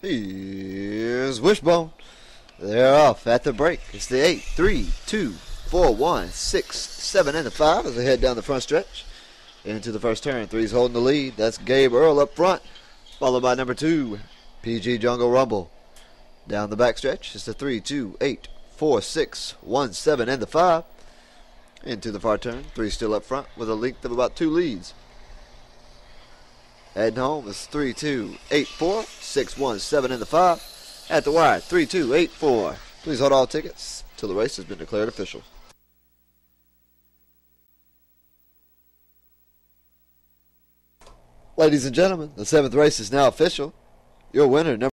Here's Wishbone. They're off at the break. It's the 8, 3, 2, 4, 1, 6, 7, and the 5 as they head down the front stretch. Into the first turn. Three's holding the lead. That's Gabe Earl up front, followed by number 2, PG Jungle Rumble. Down the back stretch, it's the 3, 2, 8, 4, 6, 1, 7, and the 5. Into the far turn. Three still up front with a length of about two leads. Heading home is 3 2 8 4 6 1 7 in the 5. At the wire 3 2 8 4. Please hold all tickets till the race has been declared official. Ladies and gentlemen, the seventh race is now official. Your winner, number